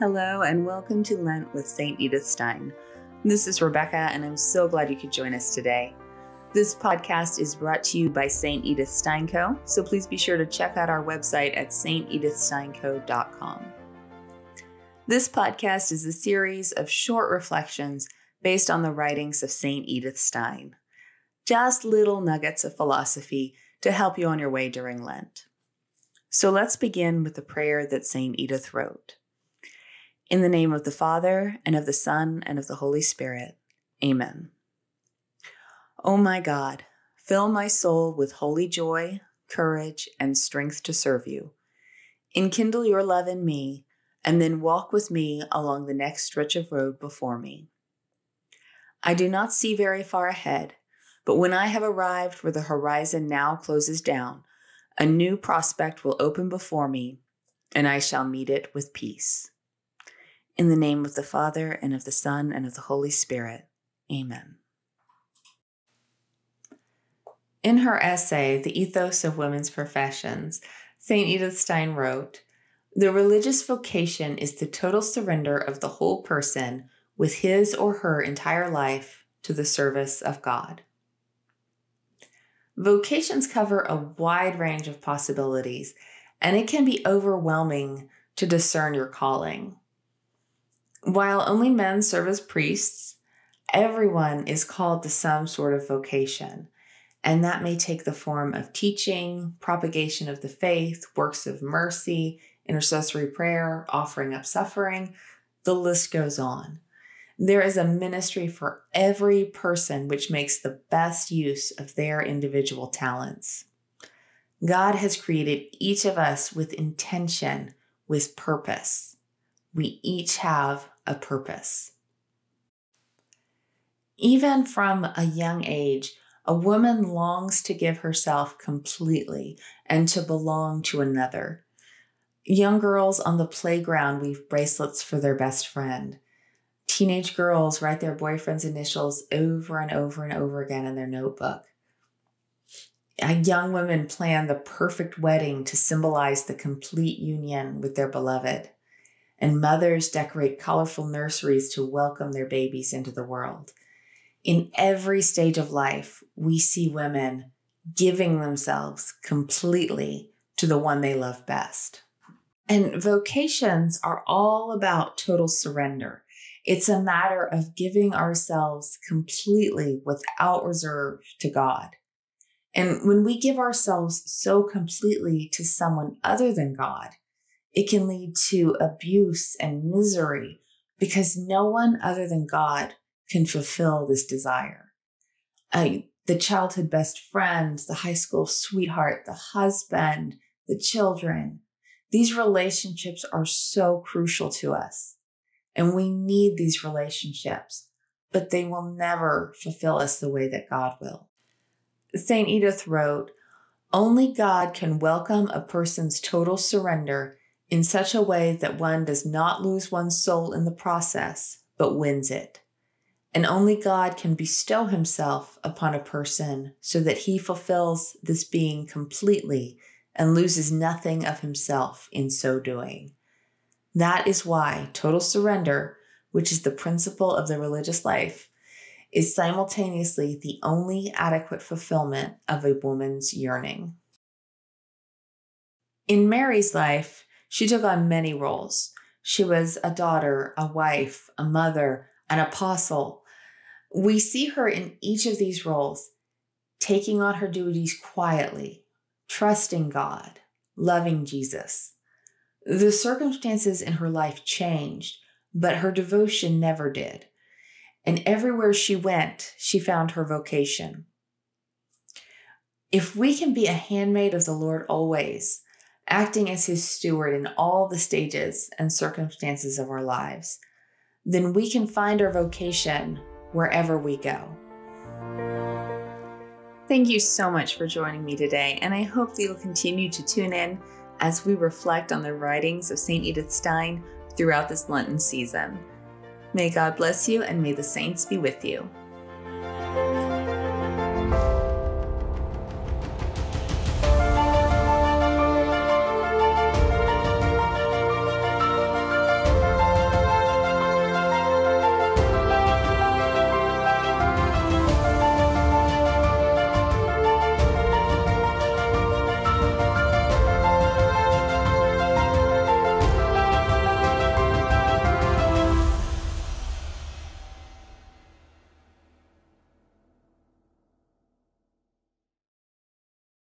Hello, and welcome to Lent with St. Edith Stein. This is Rebecca, and I'm so glad you could join us today. This podcast is brought to you by St. Edith Stein Co., so please be sure to check out our website at stedithsteinco.com. This podcast is a series of short reflections based on the writings of St. Edith Stein. Just little nuggets of philosophy to help you on your way during Lent. So let's begin with the prayer that St. Edith wrote. In the name of the Father, and of the Son, and of the Holy Spirit. Amen. O my God, fill my soul with holy joy, courage, and strength to serve you. Enkindle your love in me, and then walk with me along the next stretch of road before me. I do not see very far ahead, but when I have arrived where the horizon now closes down, a new prospect will open before me, and I shall meet it with peace. In the name of the Father, and of the Son, and of the Holy Spirit. Amen. In her essay, The Ethos of Women's Professions, St. Edith Stein wrote The religious vocation is the total surrender of the whole person with his or her entire life to the service of God. Vocations cover a wide range of possibilities, and it can be overwhelming to discern your calling. While only men serve as priests, everyone is called to some sort of vocation. And that may take the form of teaching, propagation of the faith, works of mercy, intercessory prayer, offering up suffering. The list goes on. There is a ministry for every person which makes the best use of their individual talents. God has created each of us with intention, with purpose. We each have a purpose. Even from a young age, a woman longs to give herself completely and to belong to another. Young girls on the playground weave bracelets for their best friend. Teenage girls write their boyfriend's initials over and over and over again in their notebook. Young women plan the perfect wedding to symbolize the complete union with their beloved and mothers decorate colorful nurseries to welcome their babies into the world. In every stage of life, we see women giving themselves completely to the one they love best. And vocations are all about total surrender. It's a matter of giving ourselves completely without reserve to God. And when we give ourselves so completely to someone other than God, it can lead to abuse and misery because no one other than God can fulfill this desire. Uh, the childhood best friend, the high school sweetheart, the husband, the children, these relationships are so crucial to us. And we need these relationships, but they will never fulfill us the way that God will. St. Edith wrote, Only God can welcome a person's total surrender in such a way that one does not lose one's soul in the process, but wins it. And only God can bestow himself upon a person so that he fulfills this being completely and loses nothing of himself in so doing. That is why total surrender, which is the principle of the religious life, is simultaneously the only adequate fulfillment of a woman's yearning. In Mary's life, she took on many roles. She was a daughter, a wife, a mother, an apostle. We see her in each of these roles taking on her duties quietly, trusting God, loving Jesus. The circumstances in her life changed, but her devotion never did. And everywhere she went, she found her vocation. If we can be a handmaid of the Lord always, acting as his steward in all the stages and circumstances of our lives, then we can find our vocation wherever we go. Thank you so much for joining me today, and I hope that you'll continue to tune in as we reflect on the writings of St. Edith Stein throughout this Lenten season. May God bless you, and may the saints be with you.